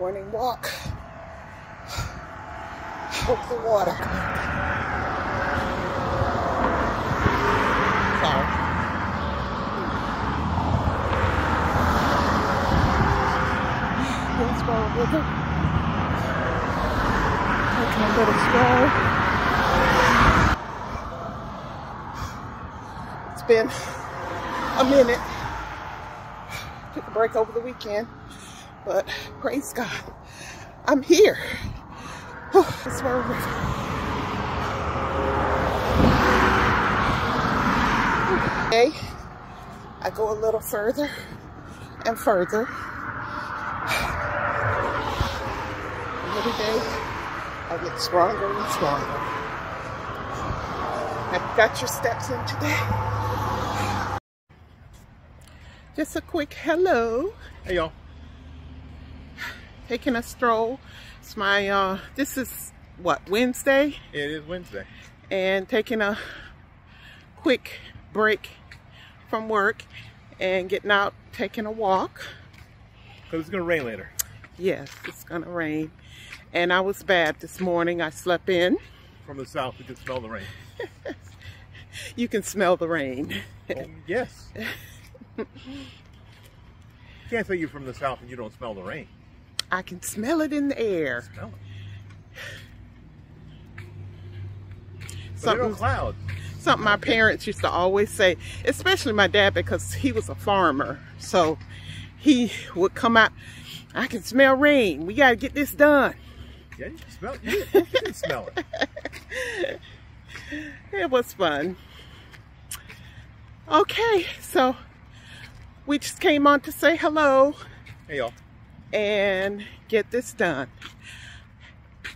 Morning walk. Hope the water. Sorry. Hillsborough River. Taking a little stroll. It's been a minute. Took a break over the weekend, but praise God, I'm here. Okay, I go a little further and further. Every day, I get stronger and stronger. I've got your steps in today? Just a quick hello. Hey y'all. Taking a stroll. It's my, uh, this is what, Wednesday? It is Wednesday. And taking a quick break from work and getting out, taking a walk. Because it's going to rain later. Yes, it's gonna rain. And I was bad this morning. I slept in. From the south, you can smell the rain. You can smell the rain. Oh, yes. Can't say you're from the south and you don't smell the rain. I can smell it in the air. Smell it. But there are no Something, clouds. something my parents used to always say, especially my dad because he was a farmer. So he would come out, I can smell rain. We gotta get this done. Yeah, you can smell it. You, you can smell it. It was fun. Okay, so we just came on to say hello Hey y'all. And get this done.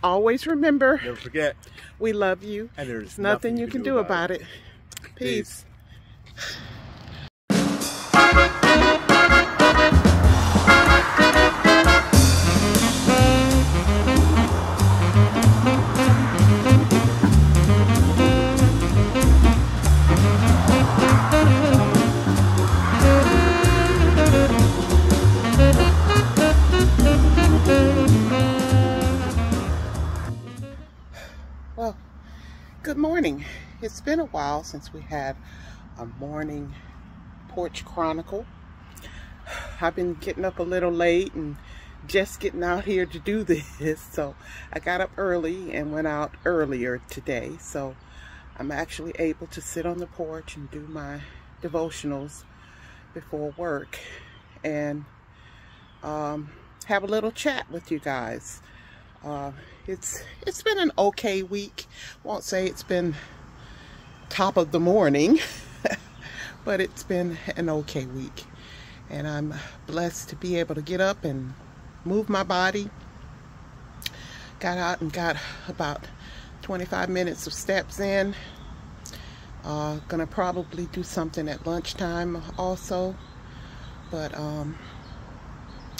Always remember, Never forget. we love you. And there's There's nothing you can do about it. Peace. Well, good morning. It's been a while since we had a morning porch chronicle. I've been getting up a little late and just getting out here to do this. So I got up early and went out earlier today. So I'm actually able to sit on the porch and do my devotionals before work and um, have a little chat with you guys. Uh, it's it's been an okay week. Won't say it's been top of the morning, but it's been an okay week. And I'm blessed to be able to get up and move my body. Got out and got about 25 minutes of steps in. Uh, gonna probably do something at lunchtime also. But um,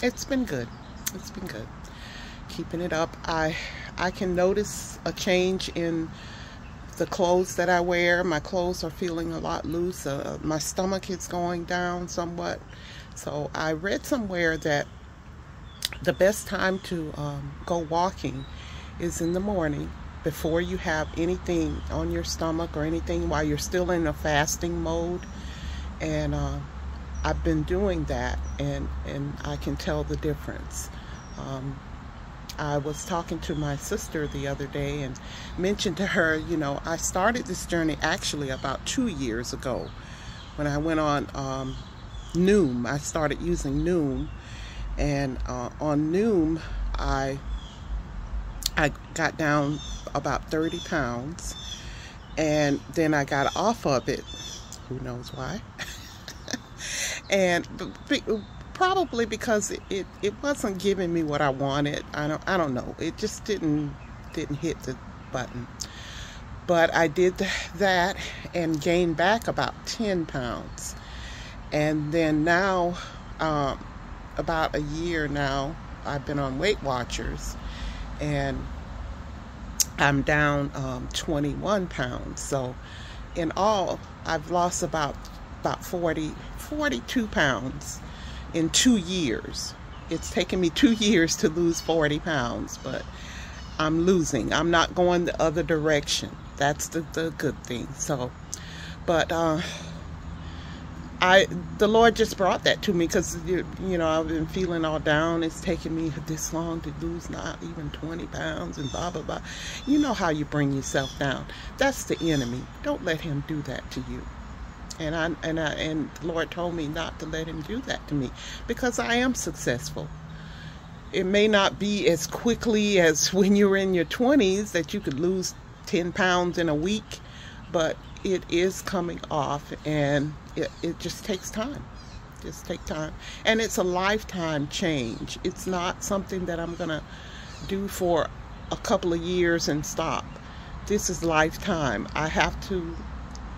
it's been good. It's been good keeping it up. I I can notice a change in the clothes that I wear. My clothes are feeling a lot loose. Uh, my stomach is going down somewhat. So I read somewhere that the best time to um, go walking is in the morning before you have anything on your stomach or anything while you're still in a fasting mode. And uh, I've been doing that and, and I can tell the difference. Um, I was talking to my sister the other day and mentioned to her, you know, I started this journey actually about two years ago when I went on um, Noom. I started using Noom, and uh, on Noom, I I got down about 30 pounds, and then I got off of it. Who knows why? and probably because it, it, it wasn't giving me what I wanted. I don't I don't know. It just didn't didn't hit the button. But I did that and gained back about 10 pounds. And then now, um, about a year now, I've been on Weight Watchers and I'm down um, 21 pounds. So in all, I've lost about about 40, 42 pounds in two years. It's taken me two years to lose 40 pounds, but I'm losing. I'm not going the other direction. That's the, the good thing. So, but uh, I the Lord just brought that to me because you, you know I've been feeling all down. It's taken me this long to lose not even 20 pounds and blah blah blah. You know how you bring yourself down. That's the enemy. Don't let him do that to you. And I and I and the Lord told me not to let him do that to me because I am successful. It may not be as quickly as when you're in your 20s that you could lose 10 pounds in a week, but it is coming off and it, it just takes time. Just take time. And it's a lifetime change. It's not something that i'm gonna do for a couple of years and stop. This is lifetime. I have to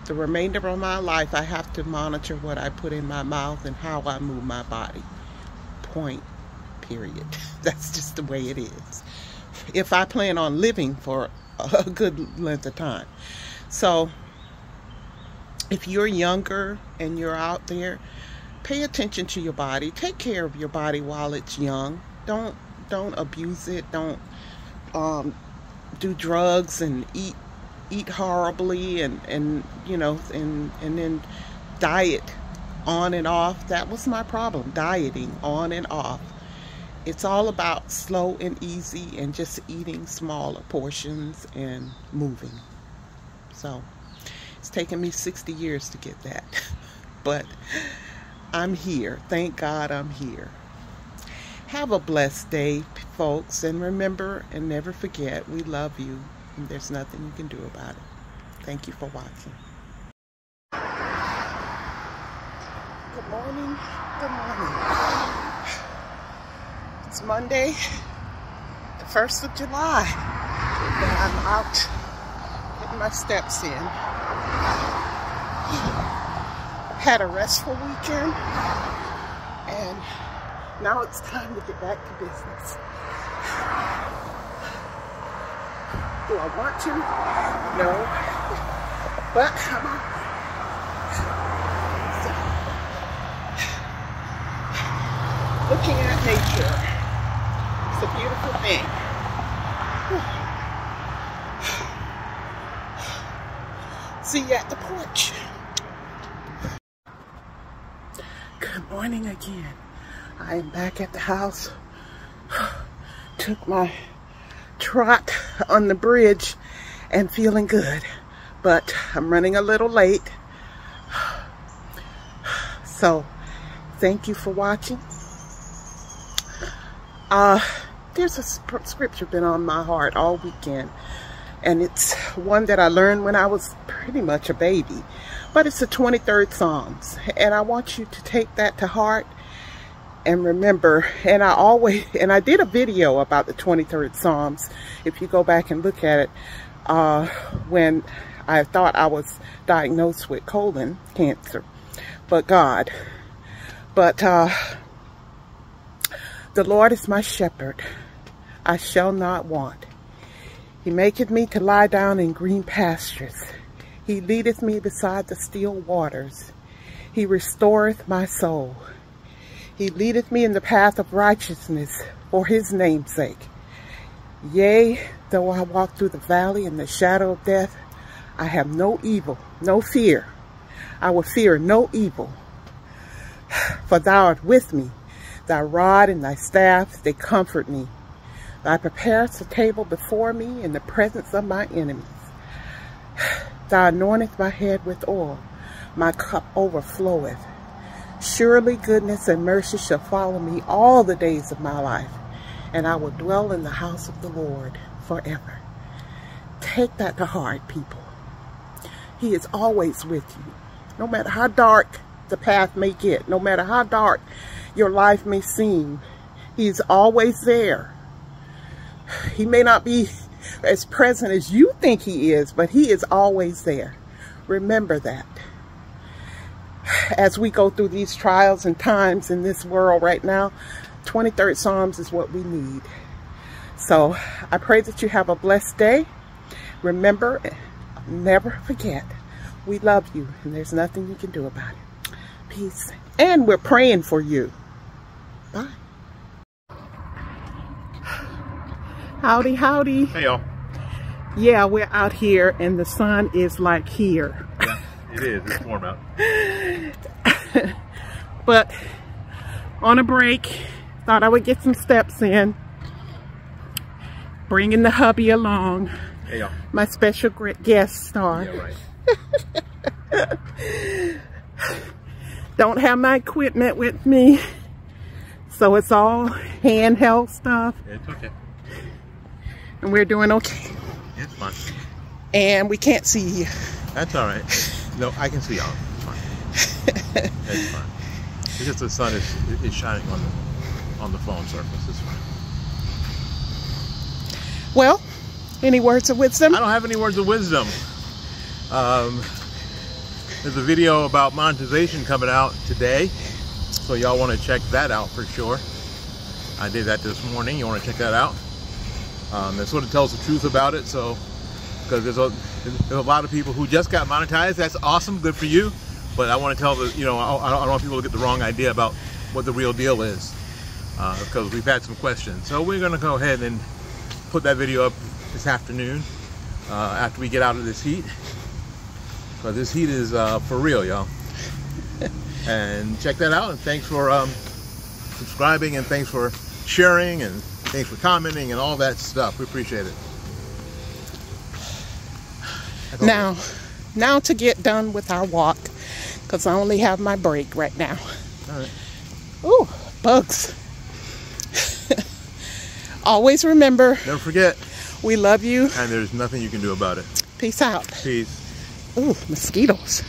the remainder of my life i have to monitor what i put in my mouth and how i move my body point period that's just the way it is if i plan on living for a good length of time so if you're younger and you're out there, pay attention to your body. Take care of your body while it's young. Don't don't abuse it. Don't um, do drugs and eat eat horribly and and you know and and then diet on and off. That was my problem. Dieting on and off. It's all about slow and easy and just eating smaller portions and moving. So it's taken me 60 years to get that. but I'm here. Thank God I'm here. Have a blessed day, folks. And remember and never forget, we love you. And there's nothing you can do about it. Thank you for watching. Good morning. Good morning. It's Monday, the 1st of July. And I'm out getting my steps in had a restful weekend and now it's time to get back to business. Do I want to? No. But I'm on. Looking at nature. It's a beautiful thing. See you at the porch. Good morning again. I am back at the house. Took my trot on the bridge and feeling good, but I'm running a little late. So, thank you for watching. Uh, there's a scripture been on my heart all weekend, and it's one that I learned when I was pretty much a baby but it's the 23rd Psalms. And I want you to take that to heart and remember. And I always, and I did a video about the 23rd Psalms. If you go back and look at it, uh, when I thought I was diagnosed with colon cancer. But God. But uh, the Lord is my shepherd. I shall not want. He maketh me to lie down in green pastures. He leadeth me beside the still waters. He restoreth my soul. He leadeth me in the path of righteousness for his name's sake. Yea, though I walk through the valley in the shadow of death, I have no evil, no fear. I will fear no evil. For thou art with me. Thy rod and thy staff, they comfort me. Thou preparest a table before me in the presence of my enemies. Thou anointest my head with oil, my cup overfloweth. Surely goodness and mercy shall follow me all the days of my life, and I will dwell in the house of the Lord forever. Take that to heart, people. He is always with you. No matter how dark the path may get, no matter how dark your life may seem, He's always there. He may not be as present as you think he is, but he is always there. Remember that. As we go through these trials and times in this world right now, 23rd Psalms is what we need. So I pray that you have a blessed day. Remember, never forget, we love you and there's nothing you can do about it. Peace. And we're praying for you. Bye. Howdy, howdy. Hey, y'all. Yeah, we're out here and the sun is like here. Yeah, it is. It's warm out. but on a break, thought I would get some steps in. Bringing the hubby along. Hey, y'all. My special guest star. Yeah, right. Don't have my equipment with me. So it's all handheld stuff. It's okay. And we're doing okay. It's fine. And we can't see you. That's all right. No, I can see y'all. It's fine. It's fine. Because the sun is is shining on the on the phone surface. It's fine. Well, any words of wisdom? I don't have any words of wisdom. Um, there's a video about monetization coming out today, so y'all want to check that out for sure. I did that this morning. You want to check that out? Um, it sort of tells the truth about it. So, because there's a there's a lot of people who just got monetized. That's awesome. Good for you. But I want to tell the you know I, I don't want people to get the wrong idea about what the real deal is, because we've had some questions. So we're gonna go ahead and put that video up this afternoon uh, after we get out of this heat. Because this heat is uh, for real, y'all. and check that out. And thanks for um, subscribing and thanks for sharing and thanks for commenting and all that stuff. We appreciate it. Now, now to get done with our walk, because I only have my break right now. All right. Ooh, bugs. Always remember, Never forget, we love you. and there's nothing you can do about it. Peace out. Peace. Ooh, mosquitoes.